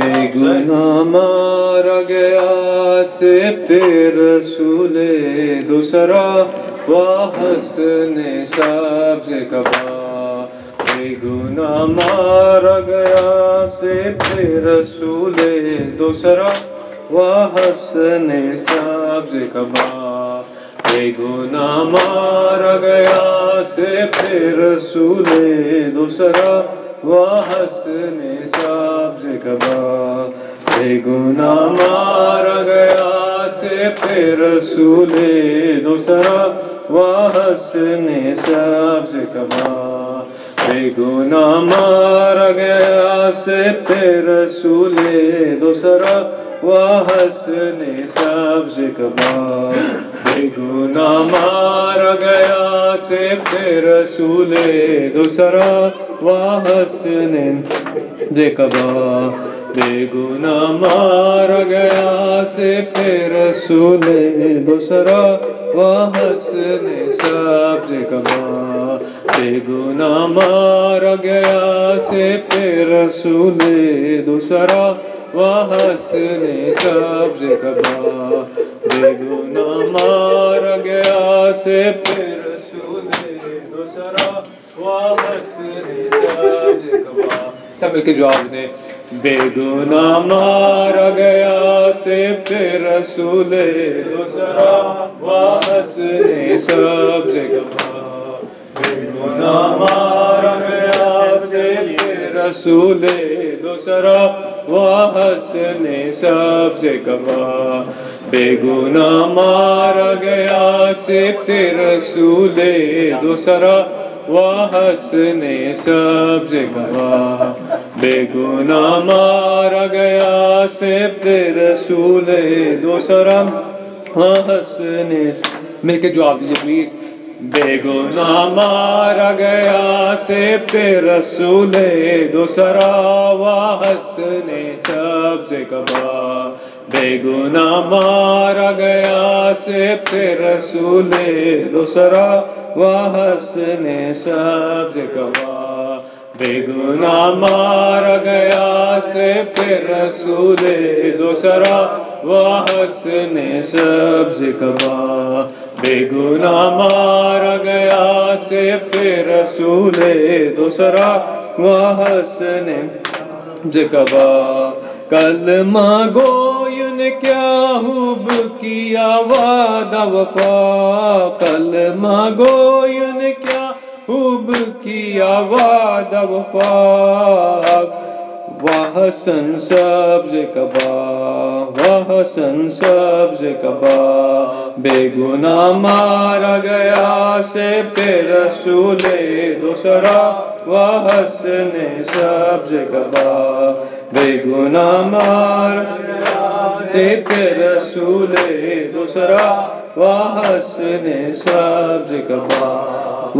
بے گناہ مارا گیا سبت رسول دوسرا و حسن سبز کبا. بے گناہ مارا گیا سبت رسول دوسرا و حسن سبز کبا. بے گناہ مارا گیا سبت رسول دوسرا و حسن سبز کبا بے گناہ مارا گیا سے رسول دوسرا و حسن سبز کبا بے گناہ مارا گیا سے رسول دوسرا و حسن سبز کبا تو نہ مارا گیا سے رسول دوسرا و حسن کبا بے گناہ مارا گیا سے رسول دوسرا و حسن سبز کبا بے گناہ مارا گیا سے رسول دوسرا و حسن سبز کبا بے گناہ مارا گیا سے رسول دوسرا و حسن سبز کبا سب مل کے جواب دیں بے گناہ مارا گیا سے رسول دوسرا و حسن سبز کبا بے گناہ مارا گیا سے رسول دوسرا و حسن سبز کبا بے گناہ مارا گیا سے رسول دوسرا و حسن سبز کبا بے گناہ مارا گیا سے رسول دوسرا و حسن مل کے جواب دیجیے پلیز۔ بے گناہ مارا گیا سے رسول دوسرا و حسن سبز کبا۔ بے گناہ مارا گیا سے رسول دوسرا و حسن سبز کبا۔ بے گناہ مارا گیا سے پھر رسول دوسرا و حسن سبز کبا بے گناہ مارا گیا سے پھر رسول دوسرا و حسن کبا کلمہ گوین کیا حب کیا، وعدہ وفا، کلمہ گوین کیا حب کیا وعدہ وفا وحسن سبز کبا وحسن سبز کبا۔ بے گناہ مارا گیا سے پہ رسول دوسرا۔ وحسن سبز کبا۔ بے گناہ مارا گیا سے رسول دوسرا۔ وحسن سبز کبا۔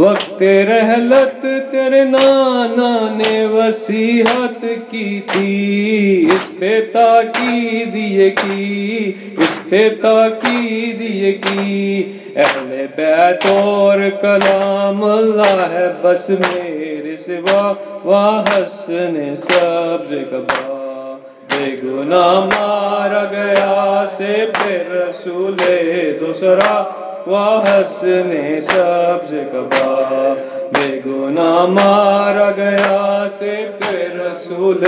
وقت رحلت تیرے نانا نے وسیحت کی تھی، اس پہ تاکید یہ کی، اس پہ تاکید یہ کی۔ اہل بیت اور کلام اللہ ہے بس میرے سوا وحسن سبز کبا۔ بے گناہ مارا گیا سے بے رسول دوسرا۔ و حسن سبز کبا بے گناہ مارا گیا سے رسول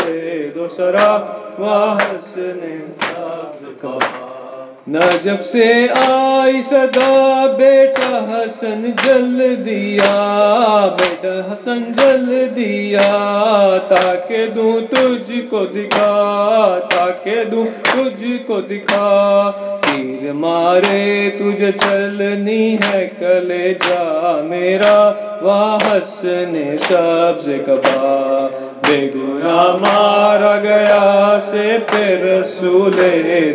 دوسرا و حسن سبز کبا نجب سے آئی صدا بیٹا حسن جل دیا، بیٹا حسن جل دیا، تاکہ دوں تجھ کو دکھا، تاکہ دوں تجھ کو دکھا۔ تیر مارے تجھے چلنی ہے کلے جا میرا وہ حسن سبز کبا۔ بے گناہ مارا گیا سے پہ رسول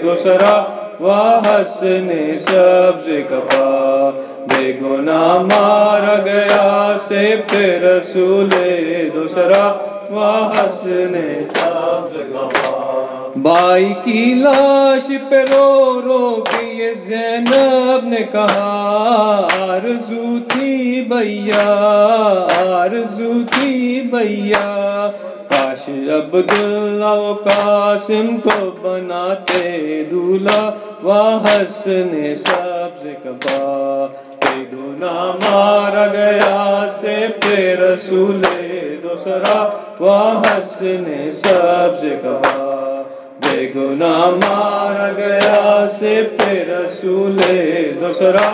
دوسرا۔ و حسن سبز کبا بے گناہ مارا گیا سے رسول دوسرا۔ و حسن سبز کبا بائی کی لاش پہ رو رو کے یہ زینب نے کہا، آرزو تھی بھیا، آرزو تھی بھیا۔ عبداللہ و قاسم کو بناتے دولہ و حسن سبز کبا۔ بے گناہ مارا گیا سے پہ رسول دوسرا و حسن سبز کبا۔ بے گناہ مارا گیا سے پہ رسول دوسرا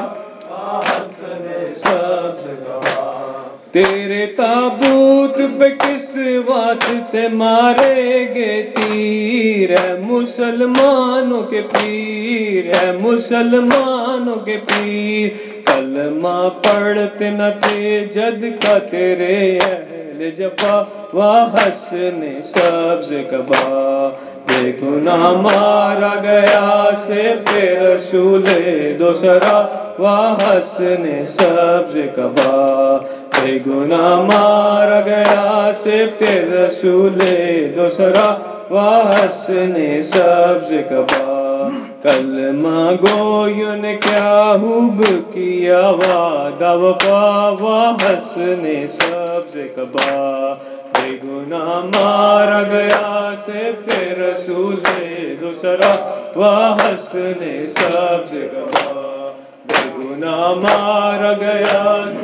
تیرے تابوت پہ کس واسطے مارے گے تیر؟ ہے مسلمانوں کے پیر ہے مسلمانوں کے پیر، کلمہ پڑھتے نہ تھے جد کا تیرے اہل جفا و حسن سبز کبا۔ بے گناہ مارا گیا سے پہ رسول دوسرا و حسن سبز کبا۔ بے گناہ مارا گیا سے پہ رسول دوسرا و حسن سبز کبا۔ کلمہ گویوں نے کیا خوب کیا وعدہ وفا و سبز کبا۔ بے گناہ مارا گیا سے پہ رسول دوسرا و حسن سبز کبا۔ بے گناہ مارا گیا سے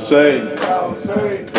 Hussein,